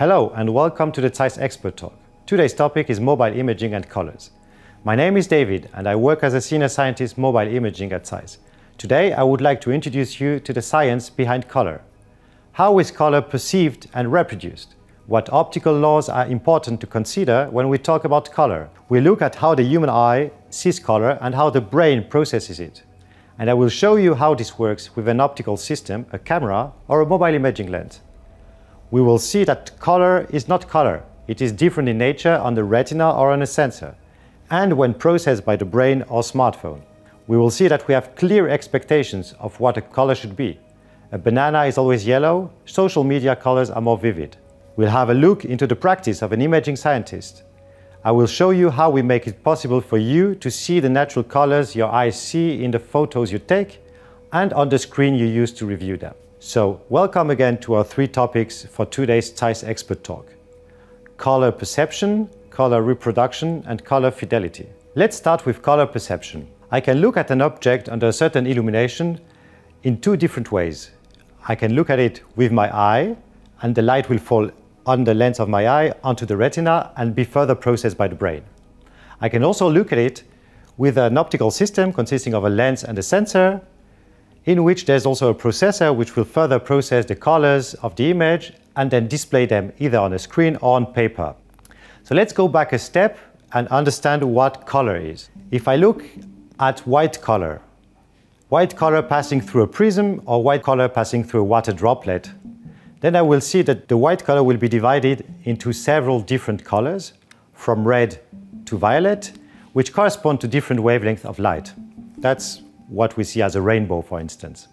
Hello and welcome to the Zeiss Expert Talk. Today's topic is mobile imaging and colors. My name is David and I work as a senior scientist mobile imaging at Zeiss. Today I would like to introduce you to the science behind color. How is color perceived and reproduced? What optical laws are important to consider when we talk about color? We look at how the human eye sees color and how the brain processes it. And I will show you how this works with an optical system, a camera or a mobile imaging lens we will see that color is not color. It is different in nature on the retina or on a sensor, and when processed by the brain or smartphone. We will see that we have clear expectations of what a color should be. A banana is always yellow, social media colors are more vivid. We'll have a look into the practice of an imaging scientist. I will show you how we make it possible for you to see the natural colors your eyes see in the photos you take and on the screen you use to review them. So, welcome again to our three topics for today's Zeiss Expert Talk. Color perception, color reproduction, and color fidelity. Let's start with color perception. I can look at an object under a certain illumination in two different ways. I can look at it with my eye, and the light will fall on the lens of my eye onto the retina and be further processed by the brain. I can also look at it with an optical system consisting of a lens and a sensor in which there's also a processor which will further process the colors of the image and then display them either on a screen or on paper. So let's go back a step and understand what color is. If I look at white color, white color passing through a prism or white color passing through a water droplet, then I will see that the white color will be divided into several different colors, from red to violet, which correspond to different wavelengths of light. That's what we see as a rainbow, for instance.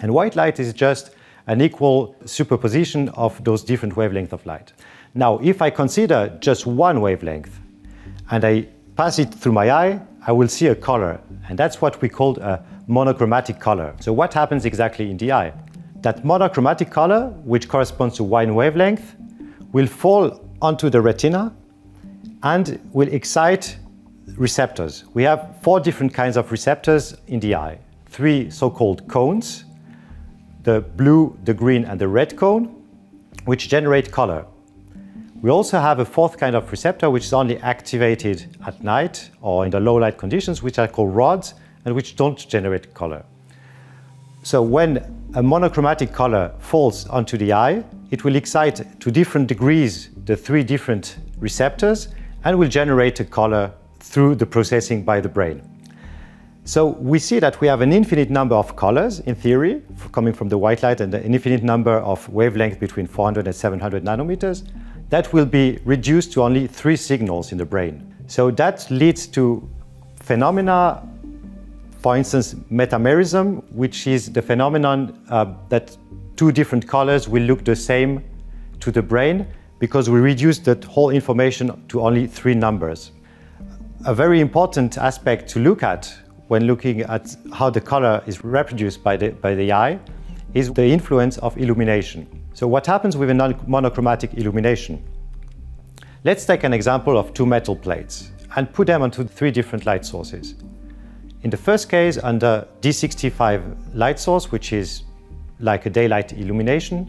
And white light is just an equal superposition of those different wavelengths of light. Now, if I consider just one wavelength and I pass it through my eye, I will see a color, and that's what we call a monochromatic color. So what happens exactly in the eye? That monochromatic color, which corresponds to one wavelength, will fall onto the retina and will excite receptors. We have four different kinds of receptors in the eye. Three so-called cones, the blue, the green, and the red cone, which generate color. We also have a fourth kind of receptor which is only activated at night or in the low light conditions, which are called rods and which don't generate color. So when a monochromatic color falls onto the eye, it will excite to different degrees the three different receptors and will generate a color through the processing by the brain. So we see that we have an infinite number of colors in theory coming from the white light and an infinite number of wavelengths between 400 and 700 nanometers that will be reduced to only three signals in the brain. So that leads to phenomena, for instance, metamerism, which is the phenomenon uh, that two different colors will look the same to the brain because we reduce that whole information to only three numbers. A very important aspect to look at when looking at how the color is reproduced by the, by the eye is the influence of illumination. So what happens with a monochromatic illumination? Let's take an example of two metal plates and put them onto three different light sources. In the first case, under D65 light source, which is like a daylight illumination,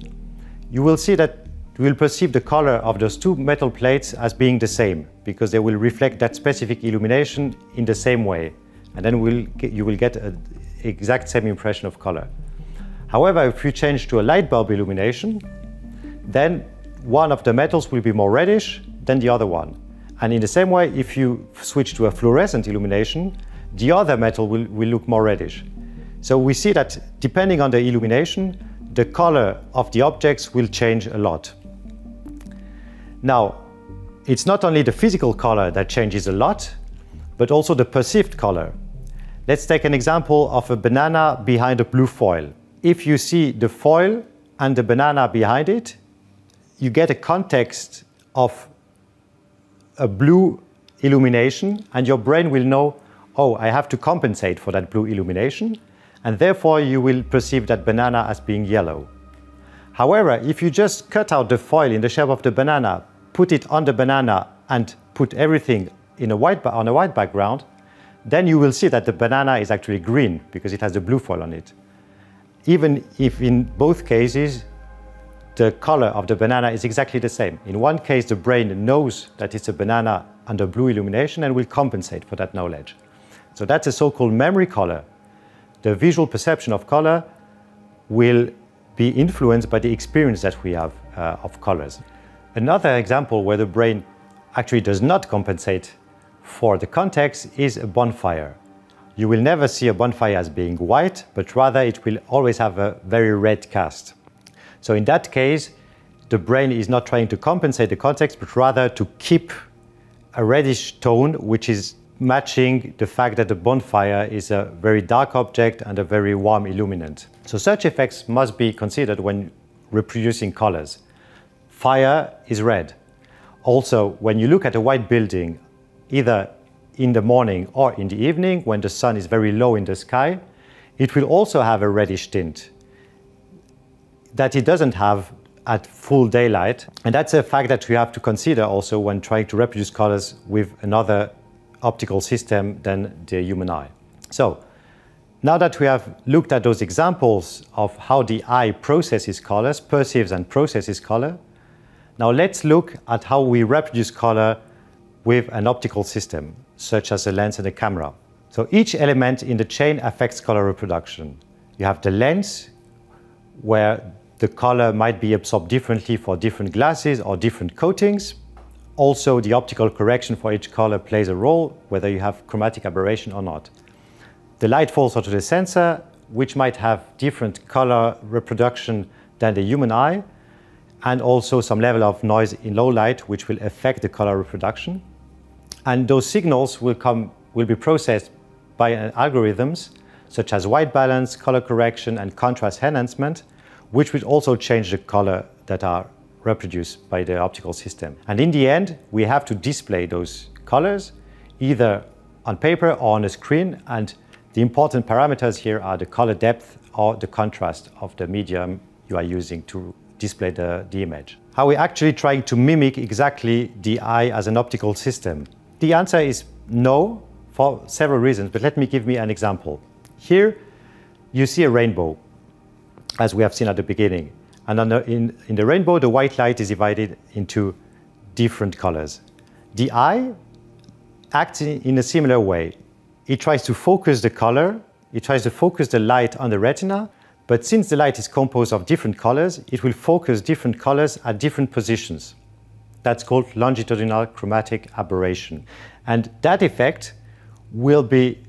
you will see that you will perceive the color of those two metal plates as being the same because they will reflect that specific illumination in the same way. And then we'll get, you will get an exact same impression of color. However, if you change to a light bulb illumination, then one of the metals will be more reddish than the other one. And in the same way, if you switch to a fluorescent illumination, the other metal will, will look more reddish. So we see that depending on the illumination, the color of the objects will change a lot. Now, it's not only the physical color that changes a lot, but also the perceived color. Let's take an example of a banana behind a blue foil. If you see the foil and the banana behind it, you get a context of a blue illumination and your brain will know, oh, I have to compensate for that blue illumination and therefore you will perceive that banana as being yellow. However, if you just cut out the foil in the shape of the banana put it on the banana and put everything in a white on a white background, then you will see that the banana is actually green because it has the blue foil on it. Even if in both cases the color of the banana is exactly the same. In one case, the brain knows that it's a banana under blue illumination and will compensate for that knowledge. So that's a so-called memory color. The visual perception of color will be influenced by the experience that we have uh, of colors. Another example where the brain actually does not compensate for the context is a bonfire. You will never see a bonfire as being white, but rather it will always have a very red cast. So in that case, the brain is not trying to compensate the context, but rather to keep a reddish tone, which is matching the fact that the bonfire is a very dark object and a very warm illuminant. So such effects must be considered when reproducing colors. Fire is red. Also, when you look at a white building, either in the morning or in the evening, when the sun is very low in the sky, it will also have a reddish tint that it doesn't have at full daylight. And that's a fact that we have to consider also when trying to reproduce colors with another optical system than the human eye. So now that we have looked at those examples of how the eye processes colors, perceives and processes color, now let's look at how we reproduce color with an optical system, such as a lens and a camera. So each element in the chain affects color reproduction. You have the lens, where the color might be absorbed differently for different glasses or different coatings. Also, the optical correction for each color plays a role, whether you have chromatic aberration or not. The light falls onto the sensor, which might have different color reproduction than the human eye, and also some level of noise in low light, which will affect the color reproduction. And those signals will, come, will be processed by uh, algorithms such as white balance, color correction, and contrast enhancement, which will also change the color that are reproduced by the optical system. And in the end, we have to display those colors either on paper or on a screen. And the important parameters here are the color depth or the contrast of the medium you are using to display the, the image. How we actually trying to mimic exactly the eye as an optical system? The answer is no for several reasons, but let me give me an example. Here you see a rainbow as we have seen at the beginning. And the, in, in the rainbow, the white light is divided into different colors. The eye acts in a similar way. It tries to focus the color, it tries to focus the light on the retina, but since the light is composed of different colors, it will focus different colors at different positions. That's called longitudinal chromatic aberration. And that effect will be,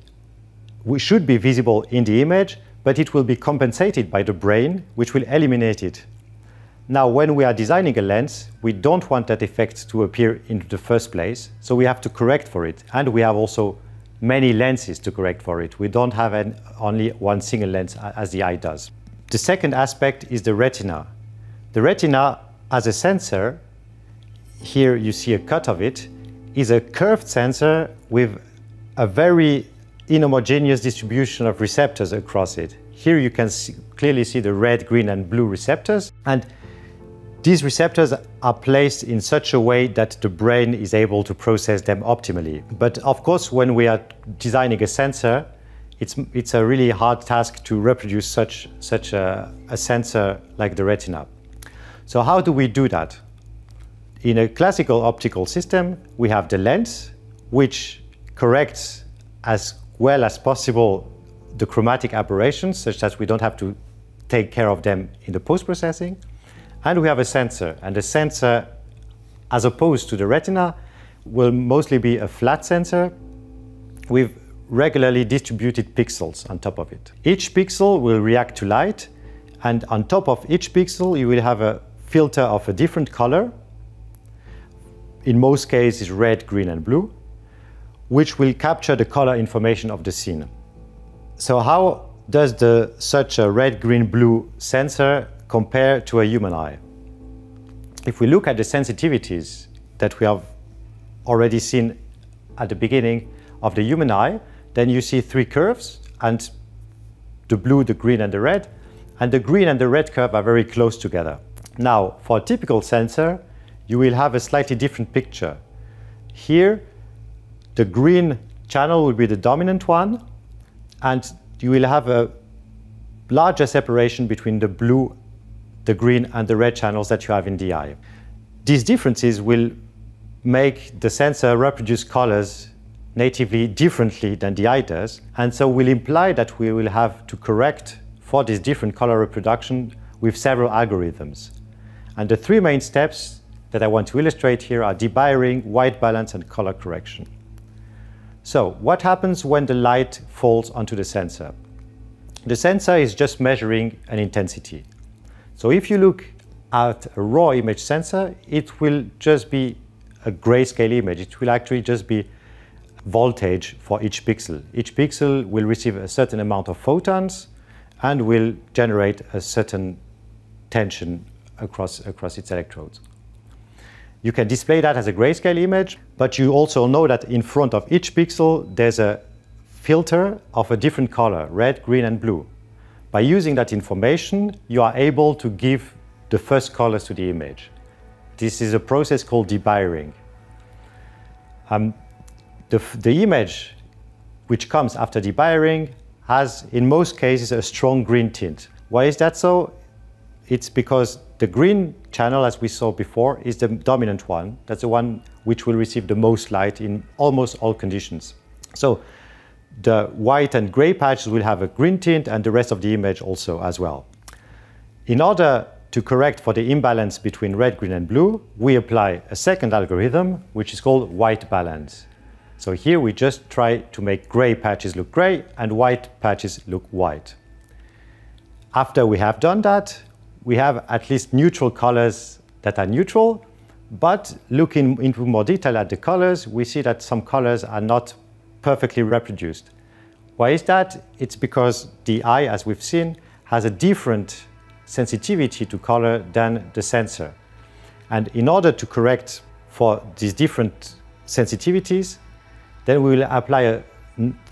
we should be visible in the image, but it will be compensated by the brain, which will eliminate it. Now, when we are designing a lens, we don't want that effect to appear in the first place, so we have to correct for it. And we have also many lenses to correct for it. We don't have an, only one single lens as the eye does. The second aspect is the retina. The retina, as a sensor, here you see a cut of it, is a curved sensor with a very inhomogeneous distribution of receptors across it. Here you can see, clearly see the red, green and blue receptors and these receptors are placed in such a way that the brain is able to process them optimally. But of course, when we are designing a sensor, it's, it's a really hard task to reproduce such, such a, a sensor like the retina. So how do we do that? In a classical optical system, we have the lens, which corrects as well as possible the chromatic aberrations such that we don't have to take care of them in the post-processing. And we have a sensor, and the sensor, as opposed to the retina, will mostly be a flat sensor with regularly distributed pixels on top of it. Each pixel will react to light, and on top of each pixel you will have a filter of a different color. In most cases red, green and blue which will capture the color information of the scene. So how does the, such a red, green, blue sensor compare to a human eye? If we look at the sensitivities that we have already seen at the beginning of the human eye, then you see three curves and the blue, the green and the red, and the green and the red curve are very close together. Now, for a typical sensor, you will have a slightly different picture. Here, the green channel will be the dominant one, and you will have a larger separation between the blue the green and the red channels that you have in the eye. These differences will make the sensor reproduce colors natively differently than the eye does, and so will imply that we will have to correct for this different color reproduction with several algorithms. And the three main steps that I want to illustrate here are debayering, white balance, and color correction. So what happens when the light falls onto the sensor? The sensor is just measuring an intensity. So if you look at a raw image sensor, it will just be a grayscale image. It will actually just be voltage for each pixel. Each pixel will receive a certain amount of photons and will generate a certain tension across, across its electrodes. You can display that as a grayscale image, but you also know that in front of each pixel there's a filter of a different color, red, green and blue. By using that information, you are able to give the first colors to the image. This is a process called debayering. Um, the, the image which comes after debayering has, in most cases, a strong green tint. Why is that so? It's because the green channel, as we saw before, is the dominant one. That's the one which will receive the most light in almost all conditions. So the white and gray patches will have a green tint and the rest of the image also as well. In order to correct for the imbalance between red, green and blue, we apply a second algorithm, which is called white balance. So here we just try to make gray patches look gray and white patches look white. After we have done that, we have at least neutral colors that are neutral, but looking into more detail at the colors, we see that some colors are not perfectly reproduced. Why is that? It's because the eye, as we've seen, has a different sensitivity to color than the sensor. And in order to correct for these different sensitivities, then we will apply a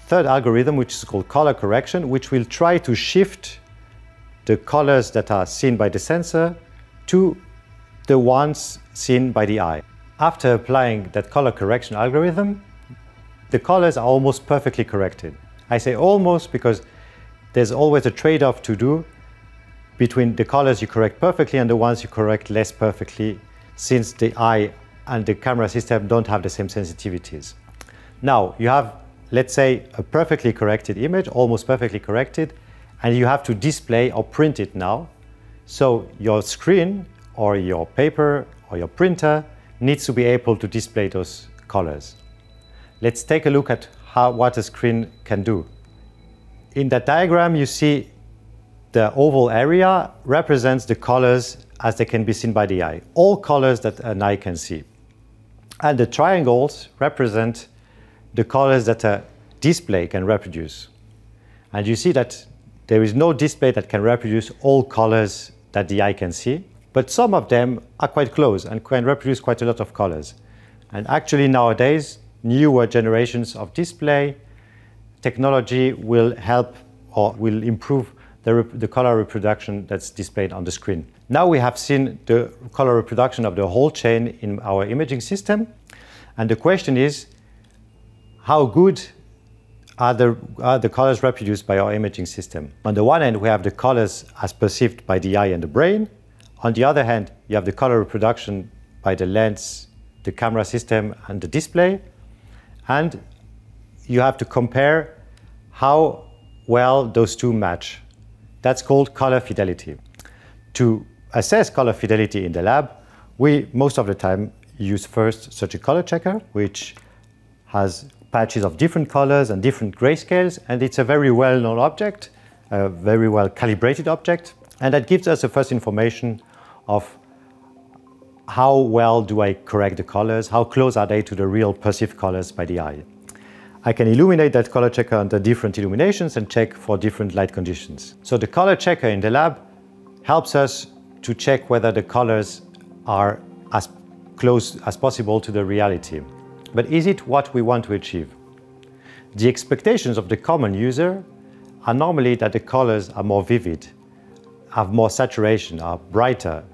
third algorithm, which is called color correction, which will try to shift the colors that are seen by the sensor to the ones seen by the eye. After applying that color correction algorithm, the colors are almost perfectly corrected. I say almost because there's always a trade-off to do between the colors you correct perfectly and the ones you correct less perfectly since the eye and the camera system don't have the same sensitivities. Now, you have, let's say, a perfectly corrected image, almost perfectly corrected, and you have to display or print it now. So your screen or your paper or your printer needs to be able to display those colors. Let's take a look at how, what a screen can do. In that diagram, you see the oval area represents the colors as they can be seen by the eye. All colors that an eye can see. And the triangles represent the colors that a display can reproduce. And you see that there is no display that can reproduce all colors that the eye can see, but some of them are quite close and can reproduce quite a lot of colors. And actually nowadays, newer generations of display technology will help or will improve the, the, color reproduction that's displayed on the screen. Now we have seen the color reproduction of the whole chain in our imaging system. And the question is, how good are the, are the colors reproduced by our imaging system? On the one hand, we have the colors as perceived by the eye and the brain. On the other hand, you have the color reproduction by the lens, the camera system, and the display. And you have to compare how well those two match. That's called color fidelity. To assess color fidelity in the lab, we most of the time use first such a color checker, which has patches of different colors and different grayscales, and it's a very well-known object, a very well calibrated object, and that gives us the first information of how well do I correct the colors, how close are they to the real perceived colors by the eye. I can illuminate that color checker under different illuminations and check for different light conditions. So the color checker in the lab helps us to check whether the colors are as close as possible to the reality. But is it what we want to achieve? The expectations of the common user are normally that the colors are more vivid, have more saturation, are brighter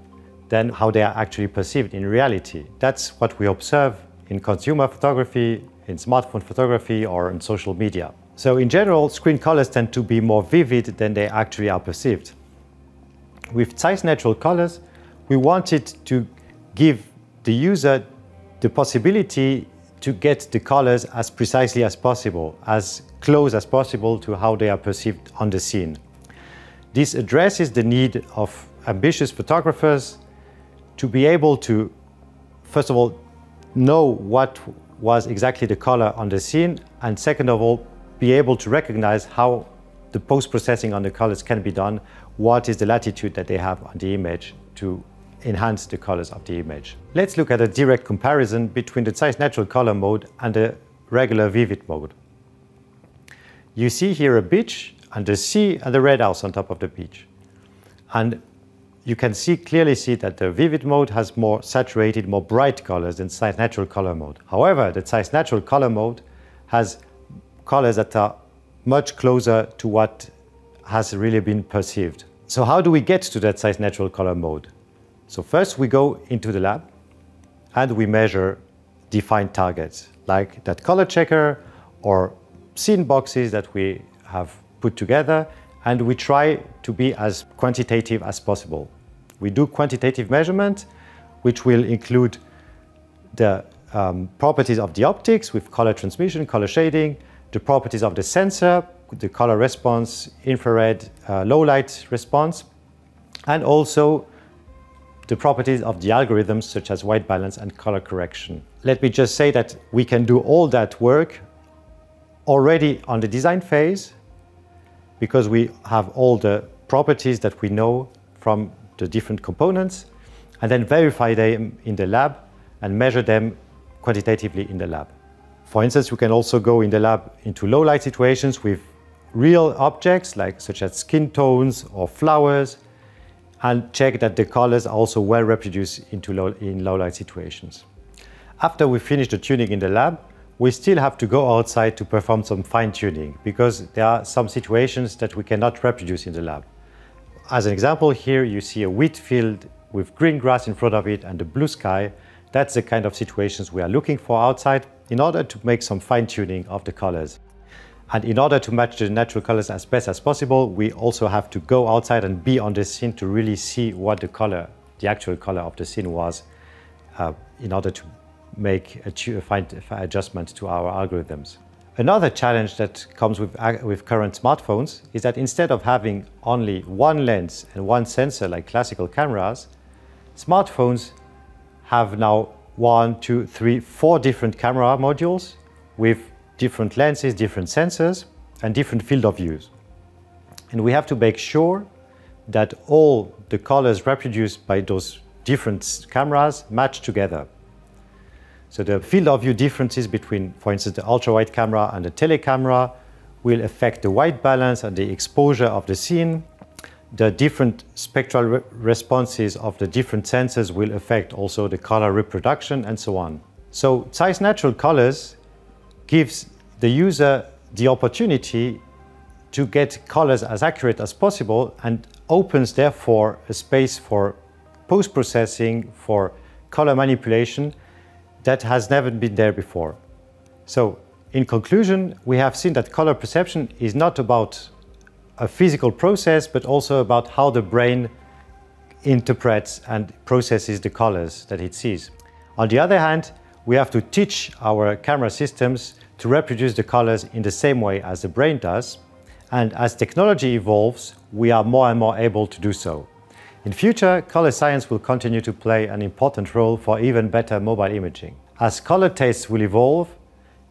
than how they are actually perceived in reality. That's what we observe in consumer photography, in smartphone photography, or in social media. So in general, screen colors tend to be more vivid than they actually are perceived. With Zeiss Natural Colors, we wanted to give the user the possibility to get the colors as precisely as possible, as close as possible to how they are perceived on the scene. This addresses the need of ambitious photographers to be able to, first of all, know what was exactly the color on the scene, and second of all, be able to recognize how the post-processing on the colors can be done, what is the latitude that they have on the image to enhance the colors of the image. Let's look at a direct comparison between the Zeiss Natural Color mode and the regular Vivid mode. You see here a beach and the sea and the red house on top of the beach. And you can see clearly see that the Vivid mode has more saturated, more bright colors than Zeiss Natural Color mode. However, the Zeiss Natural Color mode has colors that are much closer to what has really been perceived. So how do we get to that Zeiss Natural Color mode? So first we go into the lab and we measure defined targets like that color checker or scene boxes that we have put together and we try to be as quantitative as possible. We do quantitative measurement which will include the um, properties of the optics with color transmission, color shading, the properties of the sensor, the color response, infrared, uh, low light response, and also the properties of the algorithms such as white balance and color correction. Let me just say that we can do all that work already on the design phase because we have all the properties that we know from the different components and then verify them in the lab and measure them quantitatively in the lab. For instance, we can also go in the lab into low light situations with real objects like such as skin tones or flowers and check that the colors are also well reproduced into low, in low light situations. After we finish the tuning in the lab, we still have to go outside to perform some fine tuning because there are some situations that we cannot reproduce in the lab. As an example, here you see a wheat field with green grass in front of it and a blue sky. That's the kind of situations we are looking for outside in order to make some fine tuning of the colors. And in order to match the natural colors as best as possible, we also have to go outside and be on the scene to really see what the color, the actual color of the scene was uh, in order to make a fine adjustment to our algorithms. Another challenge that comes with, uh, with current smartphones is that instead of having only one lens and one sensor like classical cameras, smartphones have now one, two, three, four different camera modules with different lenses, different sensors, and different field of views. And we have to make sure that all the colors reproduced by those different cameras match together. So the field of view differences between, for instance, the ultra-wide camera and the telecamera will affect the white balance and the exposure of the scene. The different spectral re responses of the different sensors will affect also the color reproduction and so on. So Zeiss Natural Colors gives the user the opportunity to get colors as accurate as possible and opens therefore a space for post-processing, for color manipulation that has never been there before. So in conclusion, we have seen that color perception is not about a physical process, but also about how the brain interprets and processes the colors that it sees. On the other hand, we have to teach our camera systems to reproduce the colors in the same way as the brain does. And as technology evolves, we are more and more able to do so. In future, color science will continue to play an important role for even better mobile imaging. As color tastes will evolve,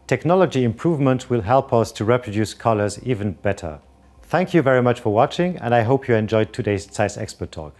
technology improvement will help us to reproduce colors even better. Thank you very much for watching and I hope you enjoyed today's Zeiss Expert Talk.